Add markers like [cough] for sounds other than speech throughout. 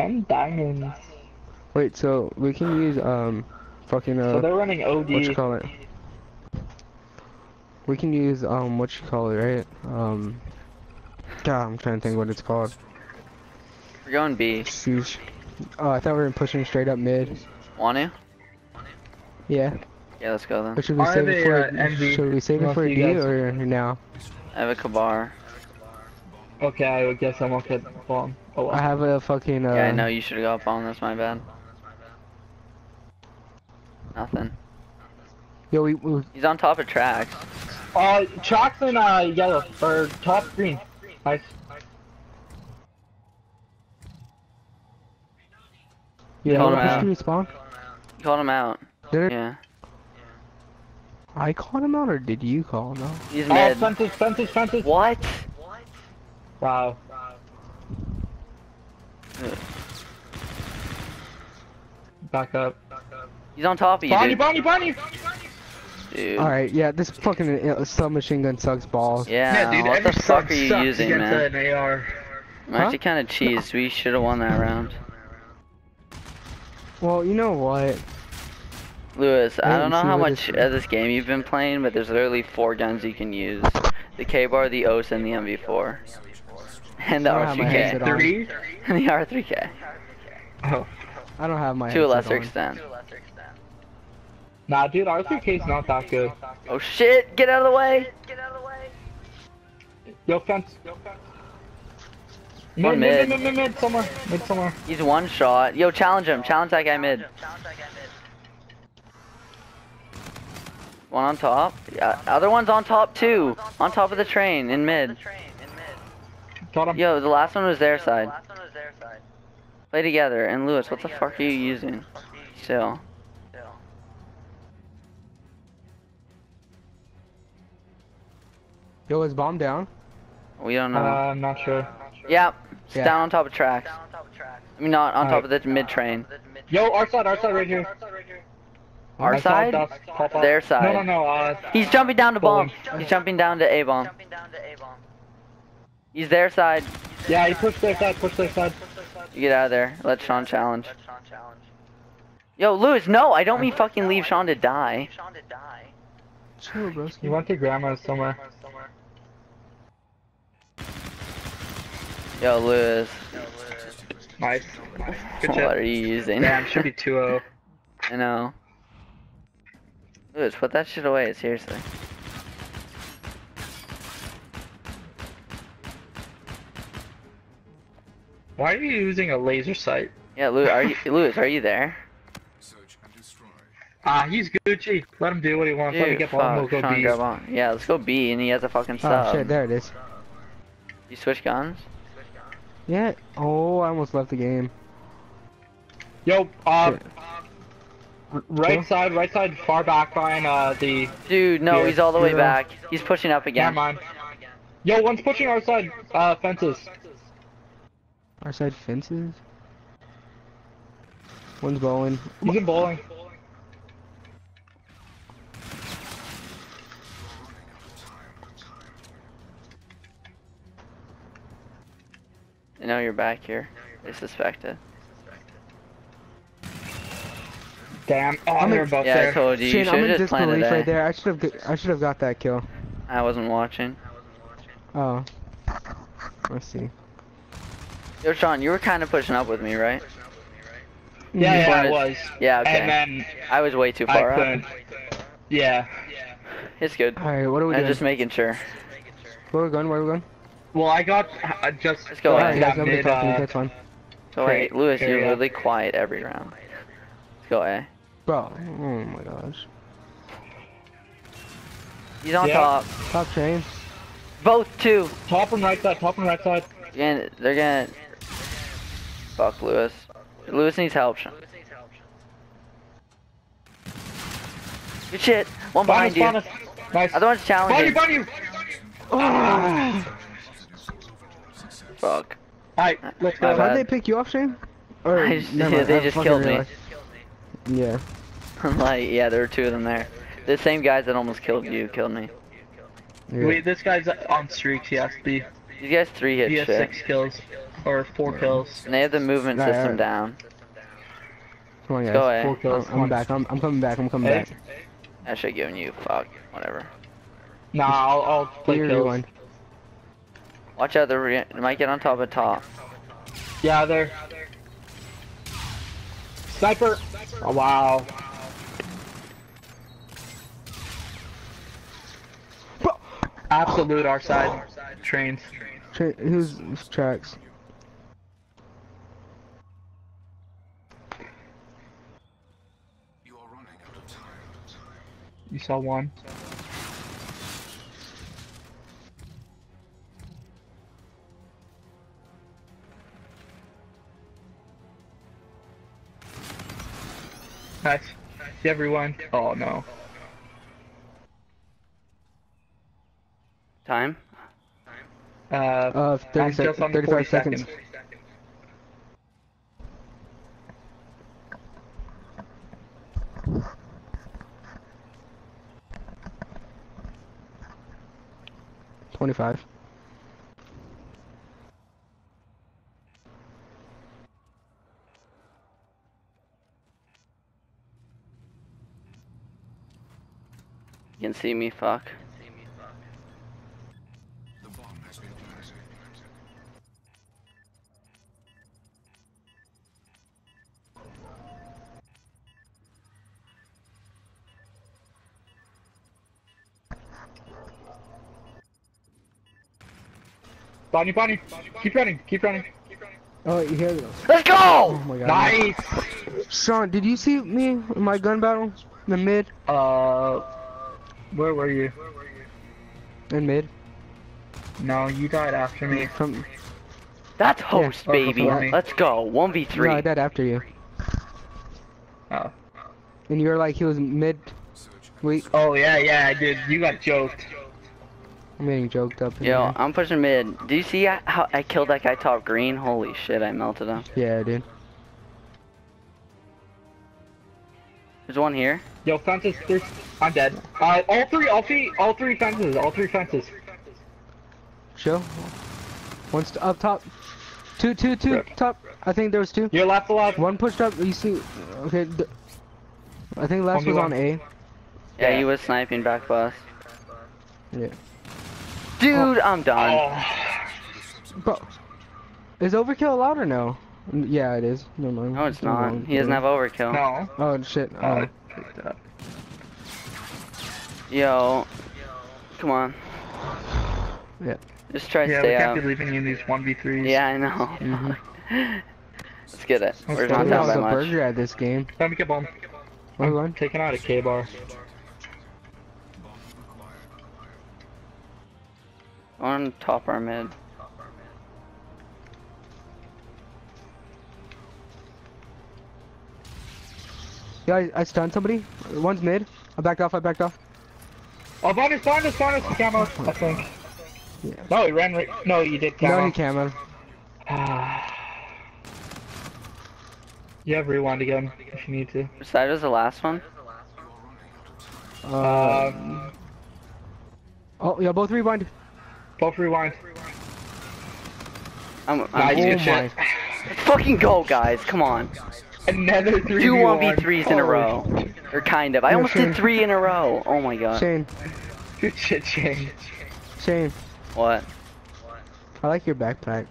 10 diamonds. Wait, so we can use um, fucking uh... So they're running OD. what you call it? We can use um, what you call it, right? Um, God, I'm trying to think what it's called. We're going B. Sheesh. Oh, I thought we were pushing straight up mid. Want to? Yeah. Yeah, let's go then. But should we I save have it for uh, envy. should we save it for you D or now? I have a Kabar. Okay, I would guess I won't get the bomb. Oh well. I have a fucking uh. Yeah, I know you should have got bomb. That's my bad. Nothing. Yo, we, we He's on top of tracks. Uh, chalks in uh, yellow, or top green. Nice. yeah. Call we him pushed out. respawn. You called him out. Did it? Yeah. I called him out or did you call him out? He's Oh, mid. fences, fences, fences. What? Wow. Back up. He's on top of you, Bonnie, dude. Bonnie, Bonnie! dude. All right, yeah. This fucking uh, submachine gun sucks balls. Yeah, dude, what the fuck are you using, man? An AR. I'm actually kind of cheesed. We should have won that round. Well, you know what? Lewis, I Wait don't know how much this- of this game you've been playing, but there's literally four guns you can use. The K-Bar, the OS, and the NV4. And the I don't have my headset R3K. Three? And [laughs] the R3K. Oh. I don't have my To a lesser on. extent. Nah, dude, R3K's not that good. Oh shit, get out of the way! Yo, fence. One Mid, mid, mid. mid, mid, mid, somewhere. Mid somewhere. He's one shot. Yo, challenge him. Challenge that guy mid. One on top. Yeah, other one's on top too. On top of the train in mid. Got him. Yo, the last one was their side. The was their side. Play together. And Lewis, what the fuck are you using? Still. Yo, is bomb down? We don't Uh, know. I'm not sure. yeah, it's yeah. down on top of tracks. I mean, not on top Alright. of the mid train. Yo, our side, our side right here. Our I saw side? dust. Their side. No, no, no, uh, He's jumping down to bomb. He's jumping down to A bomb. He's their side. yeah, he pushed their side, pushed their side. You get out of there. Let Sean challenge. Yo, Lewis, no, I don't mean fucking leave Sean to die. Chill, bro. He went to grandma's somewhere. Yo, Lewis, Nice. Good job. what are you using? Damn, should be 2-0. [laughs] I know. Lewis, put that shit away, seriously. Why are you using a laser sight? Yeah, Lewis, are you, [laughs] Lewis, are you there? Ah, he's Gucci. Let him do what he wants. Let me Dude, get bomb, we'll go Sean, B. grab on. Yeah, let's go B, and he has a fucking Oh shit, there it is. You switch guns? Yeah. Oh, I almost left the game. Yo, uh, Shit. right Sure. side, right side, far back behind, uh, the... Dude, no, Yeah, he's all the way back. He's pushing up Never again. mind. Yo, one's pushing our side, uh, fences. Our side fences. One's bowling. He's in bowling. They know you're back here. They suspect it. Damn. Oh, I'm in- both Yeah, I told you. You Shane, should I'm in just disbelief right there. I should have. I should have got that kill. I wasn't watching. Oh. Let's see. Yo, Sean, you were kind of pushing up with me, right? Yeah, yeah, I was. Yeah, okay. And then I was way too I far up. couldn't. Yeah. It's good. All right, what are we I'm doing? just making sure. Where are we going? Where are we going? Well, I got uh, just. Let's go uh, ahead. Alright, that guys, nobody mid, talking. uh, That's fine. So wait, Lewis, you're on. really quiet every round. Let's go A. Bro, oh my gosh. He's on Yeah. top. Top train. Both two. Top and right side, top and right side. They're they're gonna. Fuck Lewis. Lewis needs help. Sean. Good shit. One behind you. Bonus, bonus. Nice. Other one's Bunny, challenging. bunny! [sighs] Fuck. Alright, let's go. bad. How'd they pick you up, Shane? Or, [laughs] I just- never mind, they I just killed me. realized. Yeah. [laughs] like, yeah, there were two of them there. The same guys that almost killed you killed me. yeah. Wait, this guy's on streaks, he has to be. These guys three hit He has shit. six kills. Or four kills. And they have the movement Alright, system alright. down. Come on, guys. Go ahead. Four kills. I'm, I'm back. I'm, I'm coming back. I'm coming Hey. back. I should have given you fuck. Whatever. Nah, I'll, I'll play Here, kills. rewind. Watch out, the re they might get on top of top. Yeah, there. Sniper. Oh, wow. Absolute our side trains. Tra- who's who's tracks? You saw one. Nice. See everyone. Oh no. Time? Uh, Uh, 30 I'm sec- just on the 35 seconds. seconds. Twenty-five. You can see me, fuck. Bonnie, Bonnie, keep running, keep running. Oh, you hear those? Let's go! Oh go! my god. Nice. Sean, did you see me in my gun battle? In the mid? Uh, where were you? In mid? No, you died after me. From That's host, or baby. before. Let's go. 1v3. I died after you. Oh. And you were like, he was mid. Wait, Oh yeah, yeah, I did. You got joked. I'm getting joked up. in Yo, there. I'm pushing mid. Do you see how I killed that guy top green? Holy shit, I melted him. Yeah, dude. There's one here. Yo, fences. There's. I'm dead. Uh, all three, all three, all three fences. All three fences. Show. One's up top. Two, two, two Rip. top. I think there was two. Your left, left. One pushed up. You see? Okay. th- I think last was 1v1. on A. Yeah, Yeah. he was sniping back bus. Yeah. Dude, I'm done. Oh. Bro, is overkill allowed or no? Mm, Yeah, it is. No, mind. No, it's Never not. mind. He doesn't have overkill. No. Oh shit. Oh. Uh. Yo, come on. Yeah. Just try to Yeah, we stay can't out. be leaving you in these one v threes. Yeah, I know. Mhm. [laughs] Let's get it. We're not go. down Who's by the much. burger at this game? Let me get bomb. Where I'm we going? taking out a K On top or mid. Yeah, I, I stunned somebody. One's mid. I backed off. I backed off. Oh, behind us, behind us, behind us, camo, I think. Yeah. No, he ran right. No, you did No, camo. he [sighs] camoed. you have rewind again if you need to. Which side was the last one? Uh, Um, oh, yeah, both rewind. Both rewind. I'm, I'm oh good my. shit. Fucking go, guys. Come on. Another three. Two 1v3s in a row. Or kind of. I Yeah, almost Shane. did three in a row. Oh my god. Shane, Good shit, Shane. Shane, What? I like your backpack.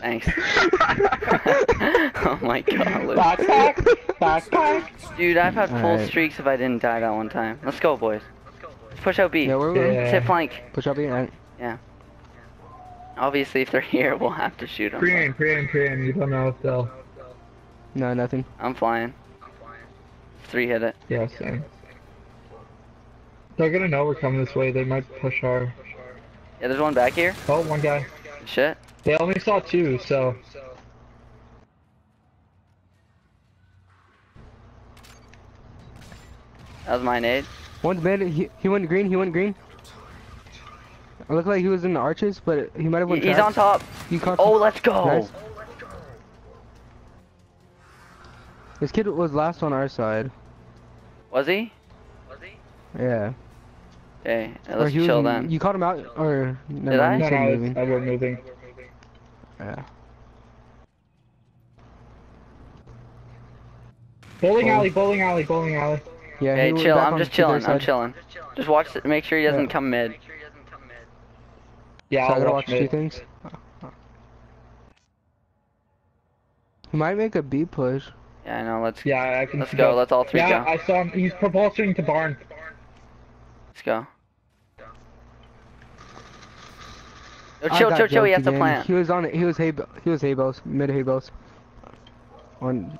Thanks. [laughs] [laughs] oh my god, Luke. Backpack, backpack. Dude, I've had full Alright. streaks if I didn't die that one time. Let's go, boys. Let's push out B. Yeah, where we going? Yeah. Sit flank. Push up here. Yeah. Obviously, if they're here, we'll have to shoot them. Pre-aim, pre-aim, pre-aim. You don't know still. No, nothing. I'm flying. I'm flying. Three hit it. Yeah, same. They're gonna know we're coming this way. They might push our. Yeah, there's one back here. Oh, one guy. Shit. They only saw two, so. That was my nade. One's mid. He, he went green. He went green. It looked like he was in the arches, but he might have went. He's on top. He caught. Oh, let's go. Nice. This kid was last on our side. Was he? Was he? Yeah. Okay, Or let's he was chill in- then. You caught him out, or never Did mind, I? you No, no, moving. I wasn't moving. Yeah. Bowling Oh. alley, bowling alley, bowling alley. Yeah. Hey, he chill. I'm just chilling. I'm chilling. Just watch. it- Make sure he doesn't Yeah. come mid. Yeah, So I I'll gotta watch watch two things. He might make a B push. Yeah, I know. Let's Yeah, I can let's see go. Let's all three Yeah, go. I saw him. He's propulsing to barn. Let's go. Oh, chill, chill, chill. He jumped has to again. plant. He was on it. He was hay. He was haybos. Mid haybos. On.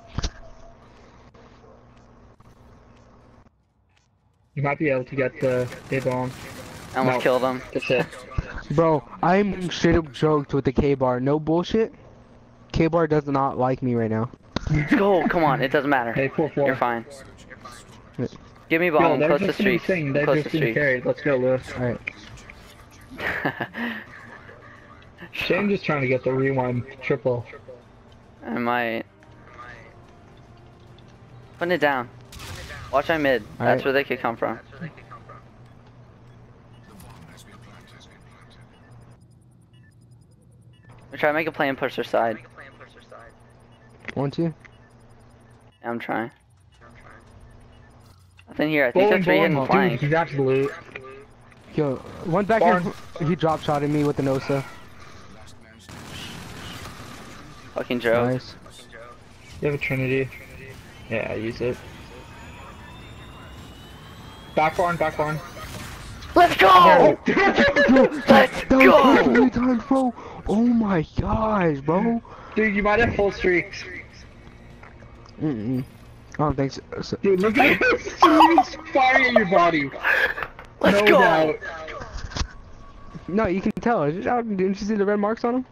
You might be able to get the day bomb. I almost No. killed him. That's it. [laughs] Bro, I'm straight up joked with the K bar. No bullshit. K bar does not like me right now. Let's go. Come on. It doesn't matter. Hey, 4 4. You're fine. Give me Yo, ball. I'm close to just gonna be street. singing. They're Close just to street. carried. Let's go, Lewis. All right. [laughs] Shane just trying to get the rewind triple. I might. Putting it down. Watch my mid. That's Alright. where they could come from. We try to make a play and push their side. One, two. I'm trying. Nothing here. I think that's three hidden bowling. flank. Dude, he's absolute. Yo, one back Barn. here. He drop shotted me with the Nosa. Fucking Joe. Nice. You have a Trinity. Yeah, I use it. Back barn, back barn. Let's go! Oh, [laughs] Let's That was go! three times, bro. Oh my gosh, bro. Dude, you might have full streaks. Mm-mm. I don't think so. so- Dude, look at [laughs] this fire in your body. Let's no go! doubt. No, you can tell. Didn't you see the red marks on him?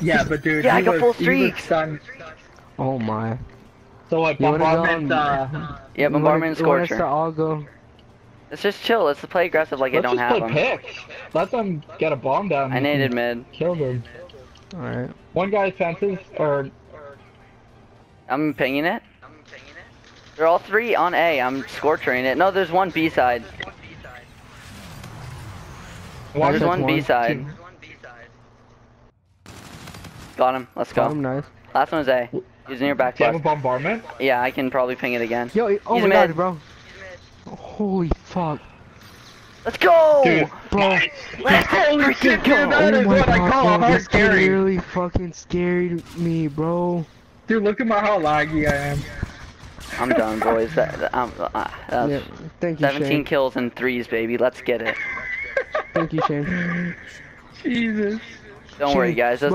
Yeah, but dude, Yeah, I he got was, full he was streaks. stunned. Oh my. So what, You wanna go, bombardment, uh, Yeah, bombardment and You want us to all go. Let's just chill. Let's play aggressive like I let's don't just have play them. picks. Let them get a bomb down. I and naded mid. Kill them. Alright. One guy fences, or I'm pinging it. I'm pinging it. They're all three on A. I'm scorchering it. No, there's one B side. one There's That's one B one. side. Got him. Let's Got go. him nice. Last one's A. He's near back Do you have a bombardment? Yeah, I can probably ping it again. Yo, oh He's my mid. god, bro. Holy fuck. Let's go! Dude, Bro. Let's Holy freaking shit, go! dude, that oh is my what I god, call bro, hard carry. really fucking scared me, bro. Dude, look at my how laggy I am. I'm done, boys. [laughs] That, that- I'm, uh, Yeah, thank you, 17 Shane. kills and threes, baby. Let's get it. Thank you, Shane. [laughs] Jesus. Don't worry, guys. That's